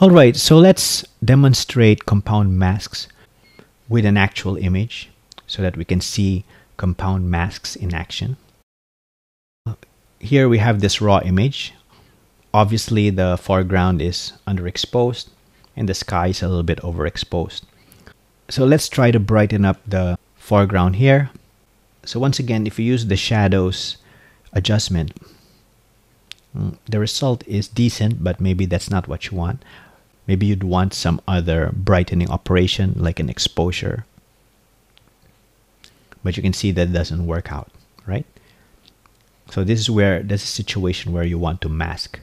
All right, so let's demonstrate compound masks with an actual image so that we can see compound masks in action. Here we have this raw image. Obviously the foreground is underexposed and the sky is a little bit overexposed. So let's try to brighten up the foreground here. So once again, if you use the shadows adjustment, mm, the result is decent, but maybe that's not what you want. Maybe you'd want some other brightening operation like an exposure. But you can see that doesn't work out, right? So this is where this is a situation where you want to mask.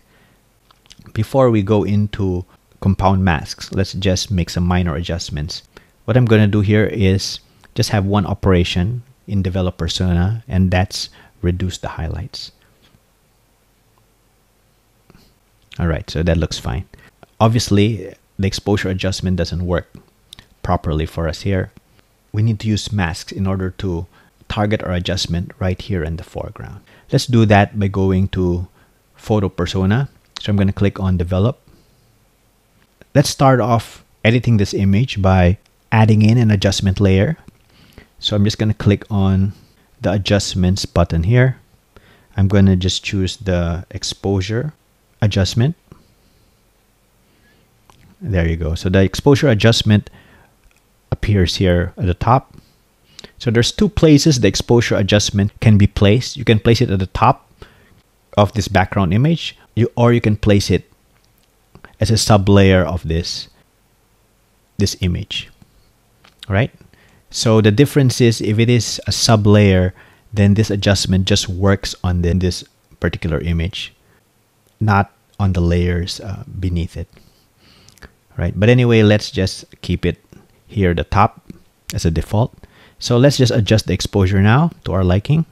Before we go into compound masks, let's just make some minor adjustments. What I'm going to do here is just have one operation in develop persona and that's reduce the highlights. All right, so that looks fine. Obviously, the exposure adjustment doesn't work properly for us here. We need to use masks in order to target our adjustment right here in the foreground. Let's do that by going to photo persona. So I'm going to click on develop. Let's start off editing this image by adding in an adjustment layer. So I'm just going to click on the adjustments button here. I'm going to just choose the exposure adjustment there you go. So the exposure adjustment appears here at the top. So there's two places the exposure adjustment can be placed. You can place it at the top of this background image, you, or you can place it as a sub layer of this this image. Right? So the difference is if it is a sub layer, then this adjustment just works on the, this particular image, not on the layers uh, beneath it right? But anyway, let's just keep it here the top as a default. So let's just adjust the exposure now to our liking.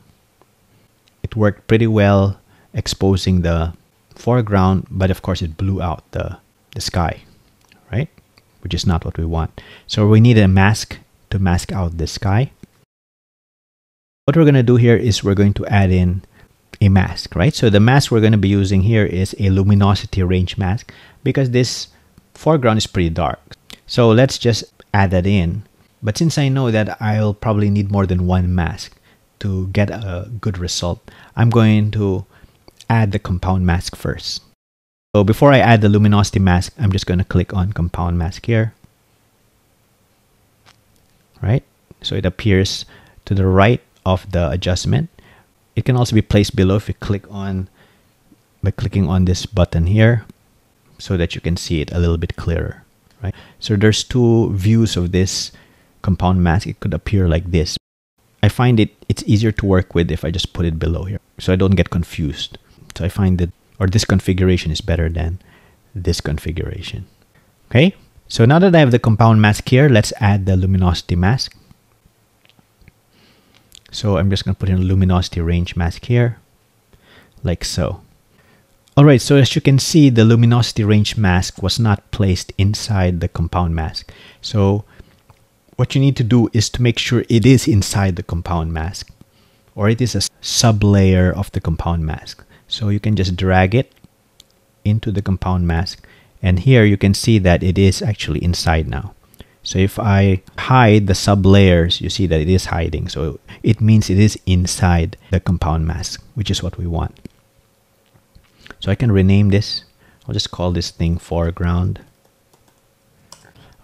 It worked pretty well exposing the foreground, but of course it blew out the, the sky, right? Which is not what we want. So we need a mask to mask out the sky. What we're going to do here is we're going to add in a mask, right? So the mask we're going to be using here is a luminosity range mask because this foreground is pretty dark. So let's just add that in. But since I know that I'll probably need more than one mask to get a good result, I'm going to add the compound mask first. So before I add the luminosity mask, I'm just going to click on compound mask here. Right? So it appears to the right of the adjustment. It can also be placed below if you click on by clicking on this button here so that you can see it a little bit clearer, right? So there's two views of this compound mask. It could appear like this. I find it it's easier to work with if I just put it below here so I don't get confused. So I find that or this configuration is better than this configuration. Okay, so now that I have the compound mask here, let's add the luminosity mask. So I'm just going to put in a luminosity range mask here, like so. Alright, so as you can see, the luminosity range mask was not placed inside the compound mask. So what you need to do is to make sure it is inside the compound mask or it is a sublayer of the compound mask. So you can just drag it into the compound mask and here you can see that it is actually inside now. So if I hide the sublayers, you see that it is hiding. So it means it is inside the compound mask, which is what we want. So I can rename this. I'll just call this thing foreground.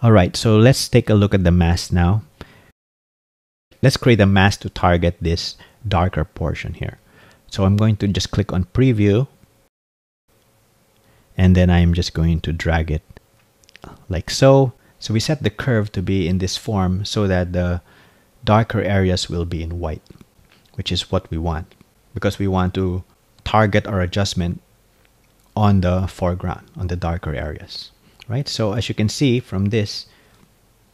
All right, so let's take a look at the mask now. Let's create a mask to target this darker portion here. So I'm going to just click on preview and then I'm just going to drag it like so. So we set the curve to be in this form so that the darker areas will be in white, which is what we want because we want to target our adjustment on the foreground, on the darker areas, right? So as you can see from this,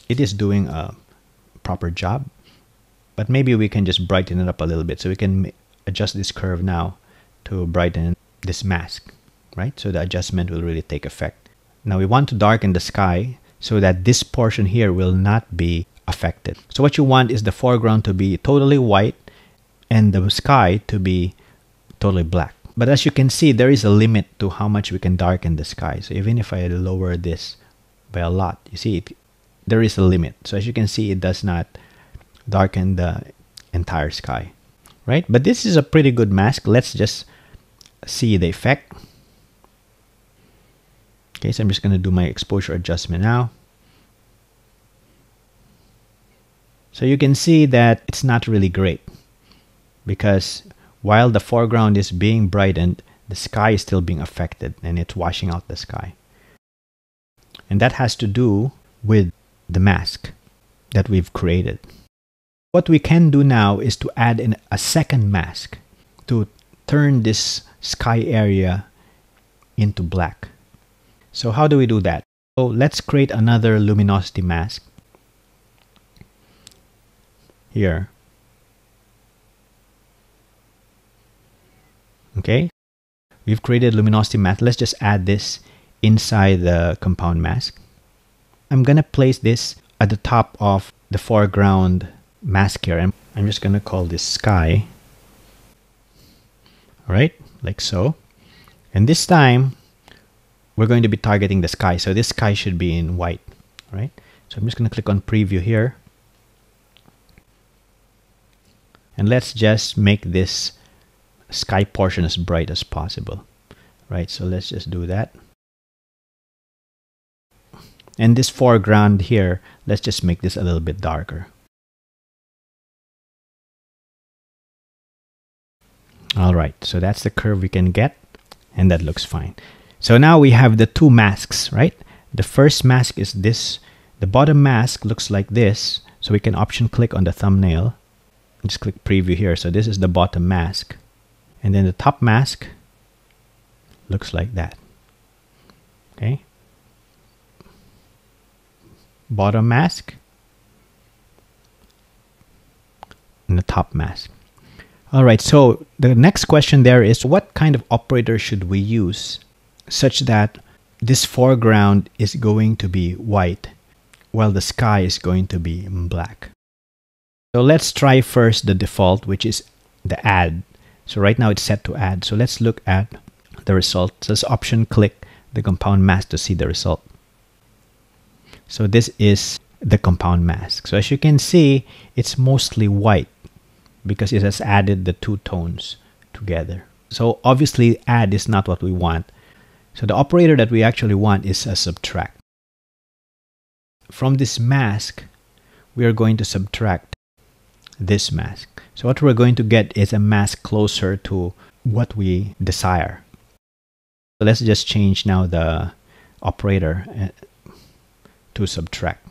it is doing a proper job, but maybe we can just brighten it up a little bit. So we can adjust this curve now to brighten this mask, right? So the adjustment will really take effect. Now we want to darken the sky so that this portion here will not be affected. So what you want is the foreground to be totally white and the sky to be totally black But as you can see, there is a limit to how much we can darken the sky. So even if I lower this by a lot, you see it, there is a limit. So as you can see, it does not darken the entire sky, right? But this is a pretty good mask. Let's just see the effect. Okay, so I'm just going to do my exposure adjustment now. So you can see that it's not really great because while the foreground is being brightened, the sky is still being affected and it's washing out the sky. And that has to do with the mask that we've created. What we can do now is to add in a second mask to turn this sky area into black. So how do we do that? So let's create another luminosity mask here. Okay, we've created luminosity mask. Let's just add this inside the compound mask. I'm gonna place this at the top of the foreground mask here. And I'm just gonna call this sky. All right like so. And this time we're going to be targeting the sky. So this sky should be in white. Right so I'm just gonna click on preview here. And let's just make this sky portion as bright as possible right? So let's just do that. And this foreground here let's just make this a little bit darker. All right so that's the curve we can get and that looks fine. So now we have the two masks right? The first mask is this. The bottom mask looks like this so we can option click on the thumbnail. Just click preview here. So this is the bottom mask and then the top mask looks like that. Okay? Bottom mask and the top mask. All right so the next question there is what kind of operator should we use such that this foreground is going to be white while the sky is going to be black? So let's try first the default, which is the add. So right now it's set to add. So let's look at the result. Let's option click the compound mask to see the result. So this is the compound mask. So as you can see, it's mostly white because it has added the two tones together. So obviously add is not what we want. So the operator that we actually want is a subtract. From this mask, we are going to subtract this mask. So what we're going to get is a mask closer to what we desire. So let's just change now the operator uh, to subtract.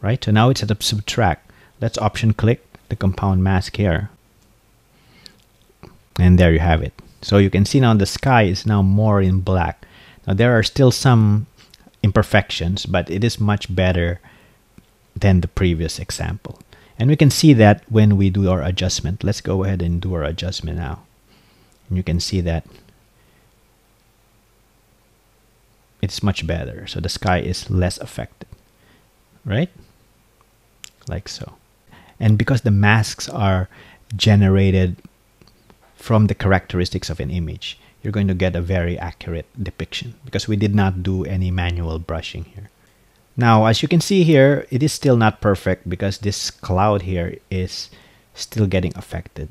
Right, so now it's at subtract. Let's option click the compound mask here. And there you have it. So you can see now the sky is now more in black. Now there are still some imperfections, but it is much better than the previous example. And we can see that when we do our adjustment. Let's go ahead and do our adjustment now. And you can see that it's much better. So the sky is less affected, right? Like so. And because the masks are generated from the characteristics of an image, you're going to get a very accurate depiction because we did not do any manual brushing here. Now, as you can see here, it is still not perfect because this cloud here is still getting affected,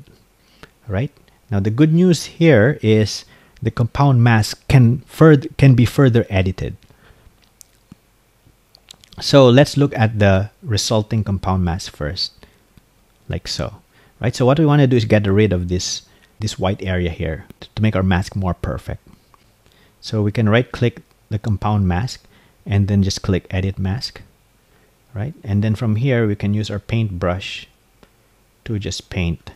right? Now, the good news here is the compound mask can further can be further edited. So let's look at the resulting compound mask first, like so, right? So what we want to do is get rid of this this white area here to make our mask more perfect. So we can right click the compound mask and then just click edit mask right? And then from here we can use our paint brush to just paint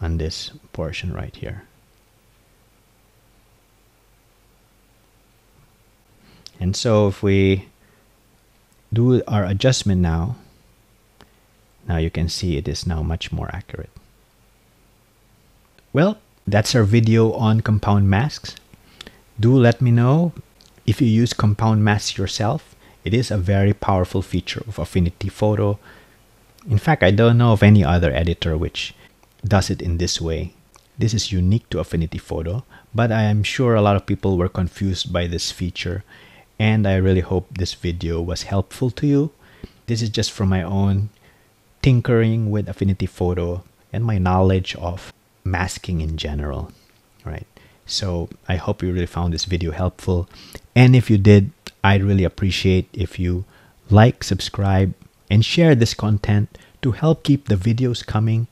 on this portion right here. And so if we do our adjustment now now you can see it is now much more accurate. Well that's our video on compound masks. Do let me know if you use compound mask yourself, it is a very powerful feature of Affinity Photo. In fact, I don't know of any other editor which does it in this way. This is unique to Affinity Photo, but I am sure a lot of people were confused by this feature and I really hope this video was helpful to you. This is just from my own tinkering with Affinity Photo and my knowledge of masking in general, right? So I hope you really found this video helpful. And if you did, I'd really appreciate if you like, subscribe, and share this content to help keep the videos coming.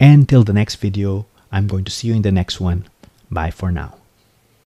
And till the next video, I'm going to see you in the next one. Bye for now.